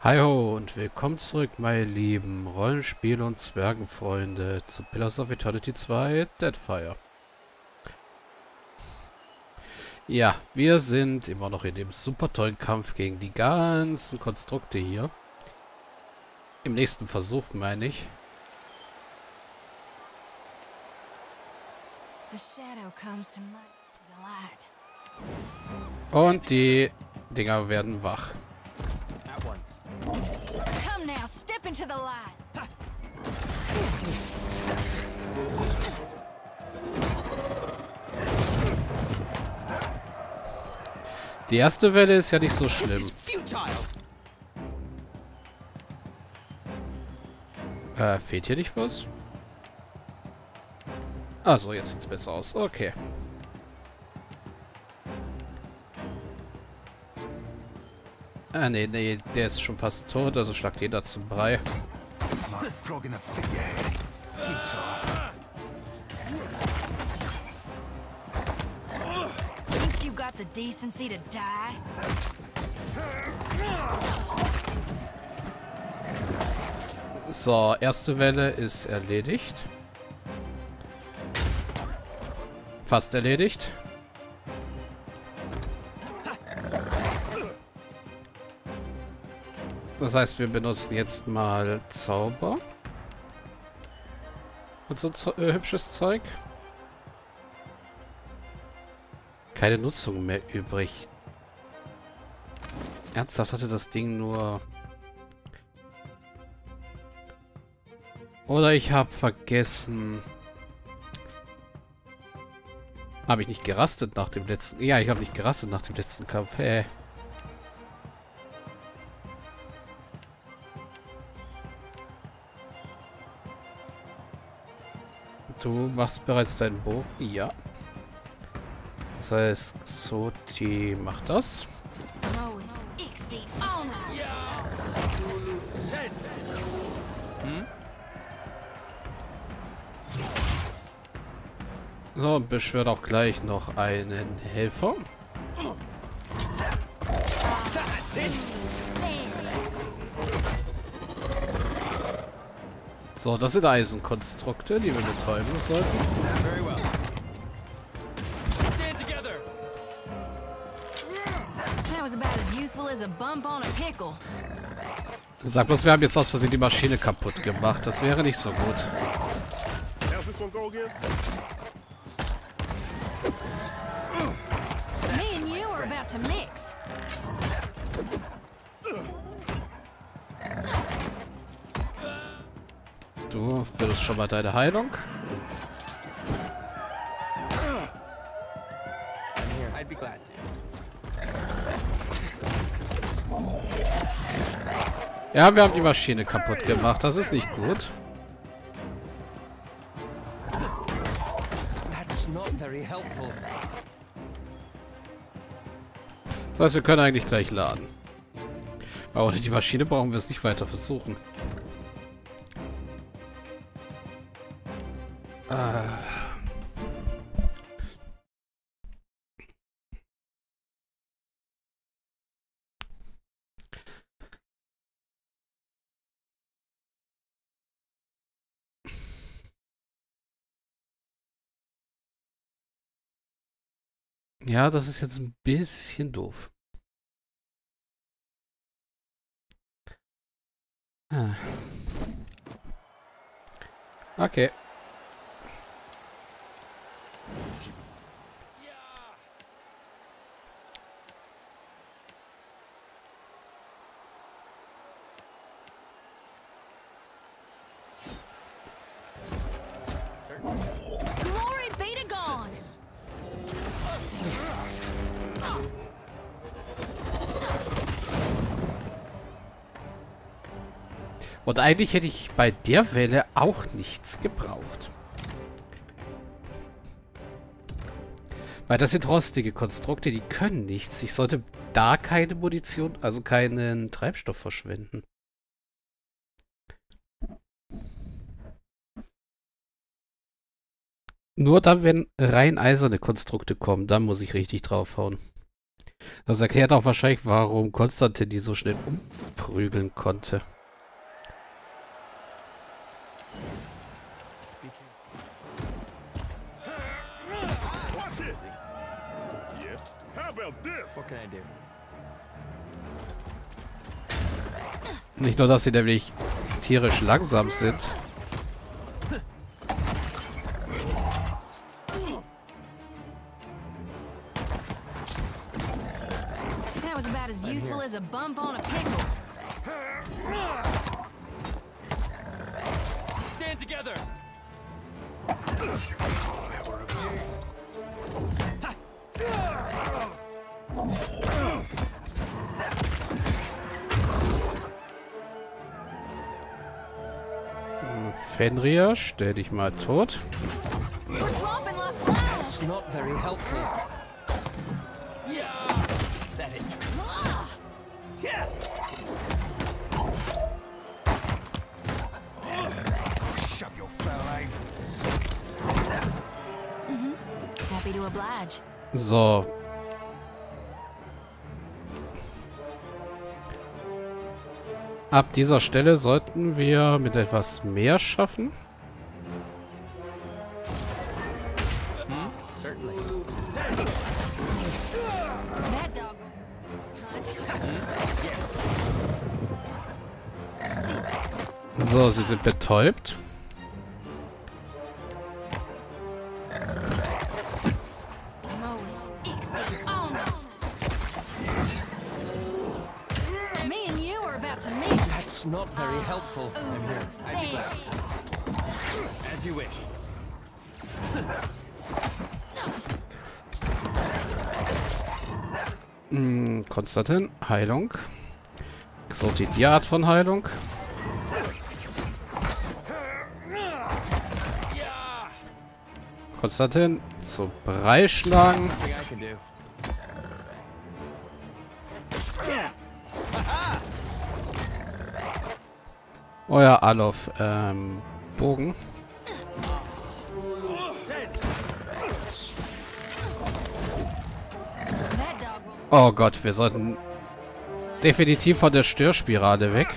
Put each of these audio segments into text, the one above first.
Hi ho und willkommen zurück, meine lieben Rollenspiel- und Zwergenfreunde zu Pillars of Eternity 2 Deadfire. Ja, wir sind immer noch in dem super tollen Kampf gegen die ganzen Konstrukte hier. Im nächsten Versuch, meine ich. Und die Dinger werden wach. Come now, step into the light. Die erste Welle ist ja nicht so schlimm. Äh, fehlt hier nicht was? Also, jetzt sieht's besser aus. Okay. Ah, nee, nee, der ist schon fast tot, also schlagt jeder zum Brei. So, erste Welle ist erledigt. Fast erledigt. Das heißt, wir benutzen jetzt mal Zauber. Und so äh, hübsches Zeug. Keine Nutzung mehr übrig. Ernsthaft hatte das Ding nur... Oder ich habe vergessen... Habe ich nicht gerastet nach dem letzten... Ja, ich habe nicht gerastet nach dem letzten Kampf. Hä? Hey. Du machst bereits deinen Bogen. Ja. Das heißt, Xoti macht das. Hm? So, beschwört auch gleich noch einen Helfer. So, das sind Eisenkonstrukte, die wir betäuben sollten. Sag bloß, wir haben jetzt aus Versehen die Maschine kaputt gemacht. Das wäre nicht so gut. Du bist schon mal deine Heilung. Ja, wir haben die Maschine kaputt gemacht. Das ist nicht gut. Das heißt, wir können eigentlich gleich laden. Aber ohne die Maschine brauchen wir es nicht weiter versuchen. Ja, das ist jetzt ein bisschen doof. Ah. Okay. Und eigentlich hätte ich bei der Welle auch nichts gebraucht. Weil das sind rostige Konstrukte, die können nichts. Ich sollte da keine Munition, also keinen Treibstoff verschwenden. Nur dann, wenn rein eiserne Konstrukte kommen, dann muss ich richtig draufhauen. Das erklärt auch wahrscheinlich, warum Konstantin die so schnell umprügeln konnte. Nicht nur, dass sie nämlich tierisch langsam sind. As a bump on a pickle. Stand together! Fenrir, stell dich mal tot. It's not very helpful. So. Ab dieser Stelle sollten wir mit etwas mehr schaffen. So, sie sind betäubt. Moe. Ixie. On. Me and you are about to meet. That's not very helpful. As you wish. Hm, Konstantin, Heilung. Exoti, die Art von Heilung. Konstantin, zu Brei schlagen. Euer Alof, ähm, Bogen. Oh Gott, wir sollten definitiv von der Störspirale weg.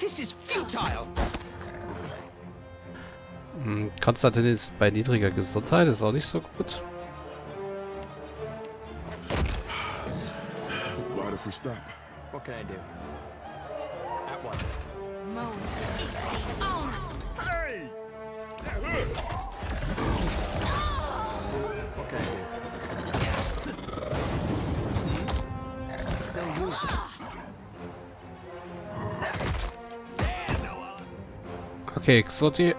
This is futile! Hm, Konstantin ist bei niedriger Gesundheit, ist auch nicht so gut. What if we stop? What can I do? At once. Moe. Okay, Exoti.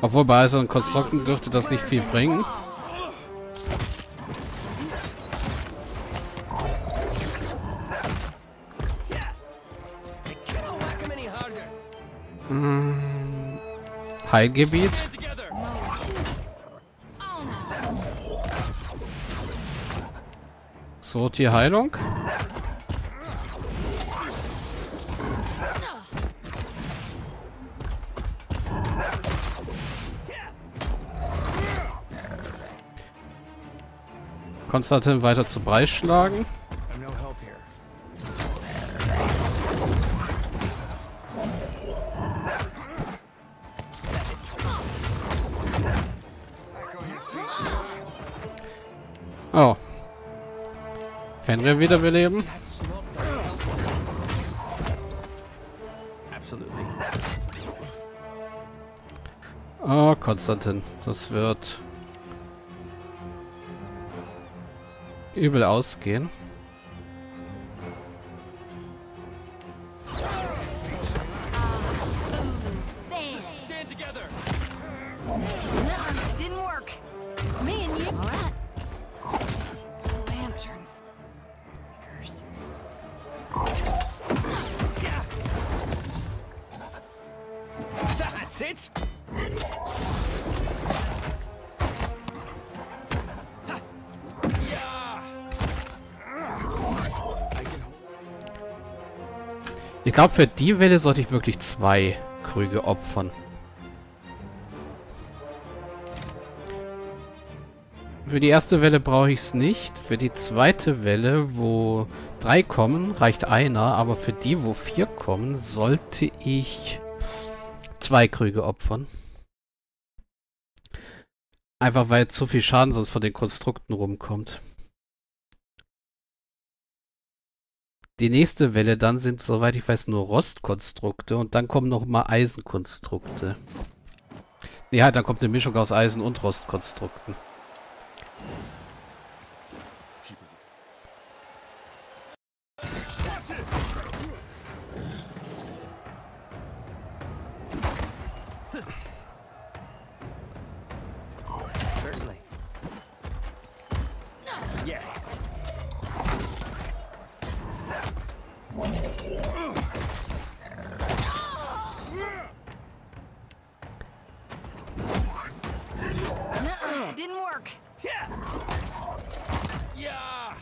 Obwohl bei eisernen Konstrukten dürfte das nicht viel bringen. Hm, Heilgebiet. Exoti Heilung. Konstantin weiter zu Brei schlagen. Oh. Fenrir wiederbeleben. Oh, Konstantin. Das wird Lantern. Curse. That's it! Ich glaube, für die Welle sollte ich wirklich zwei Krüge opfern. Für die erste Welle brauche ich es nicht. Für die zweite Welle, wo drei kommen, reicht einer. Aber für die, wo vier kommen, sollte ich zwei Krüge opfern. Einfach weil zu viel Schaden sonst von den Konstrukten rumkommt. Die nächste Welle dann sind, soweit ich weiß, nur Rostkonstrukte und dann kommen noch mal Eisenkonstrukte. Ja, dann kommt eine Mischung aus Eisen- und Rostkonstrukten. Yeah. Yeah.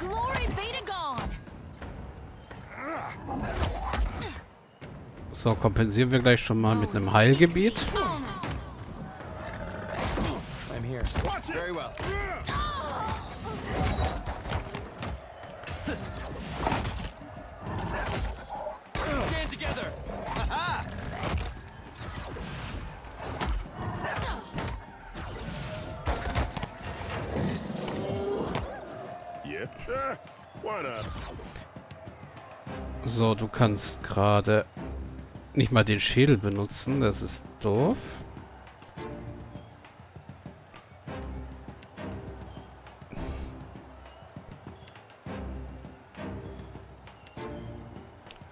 Glory be to God. So, kompensieren wir gleich schon mal mit einem Heilgebiet. I'm here. Watch it! Very well. So, du kannst gerade nicht mal den Schädel benutzen. Das ist doof.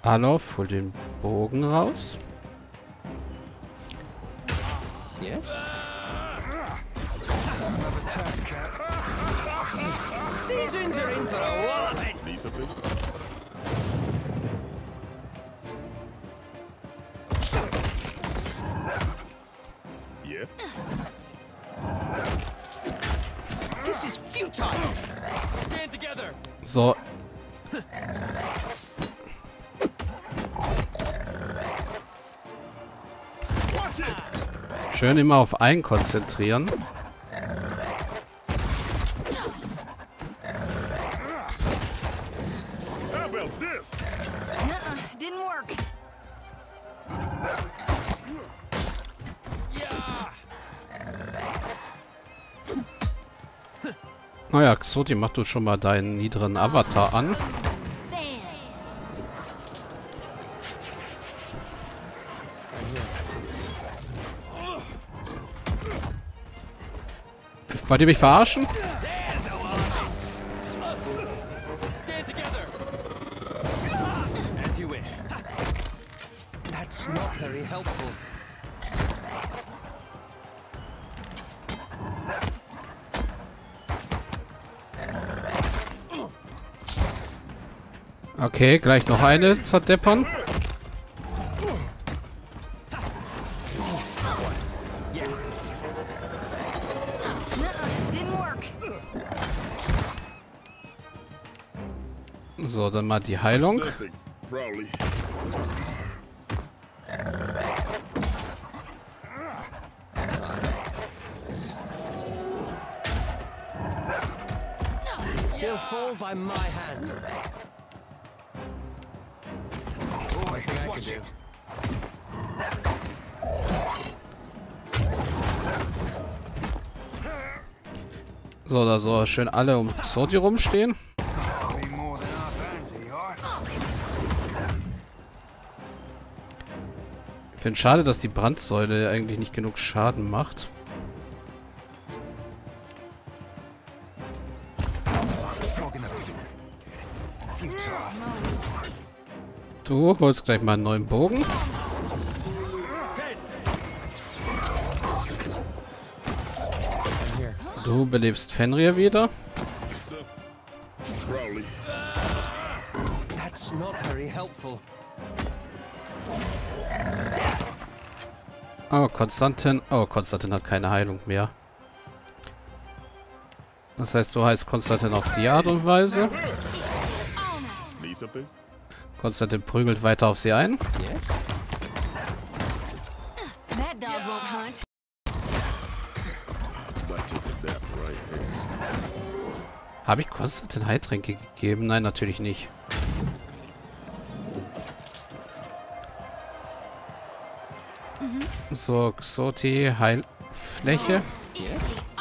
Alof, hol den Bogen raus. Yes. These uns are in for a walloping. Need something? Yeah. This is futile. Stand together. So, schön immer auf einen konzentrieren. Naja, Xoti, mach du schon mal deinen niederen Avatar an. Wollt ihr mich verarschen? That's not very helpful. Okay, gleich noch eine zerdeppern. So, dann mal die Heilung. They'll fall by my hand. Boy, I watch can it. So, da so schön alle um Xoti rumstehen. Ich finde schade, dass die Brandsäule eigentlich nicht genug Schaden macht. Du holst gleich mal einen neuen Bogen. Du belebst Fenrir wieder. Stuff. Probably. That's not very helpful. Oh, Konstantin. Oh, Konstantin hat keine Heilung mehr. Das heißt, du heißt Konstantin auf die Art und Weise. Need something? Konstantin prügelt weiter auf sie ein. Yes? Habe ich Konstantin Heiltränke gegeben? Nein, natürlich nicht. So, Xoti, Heilfläche. Itchy.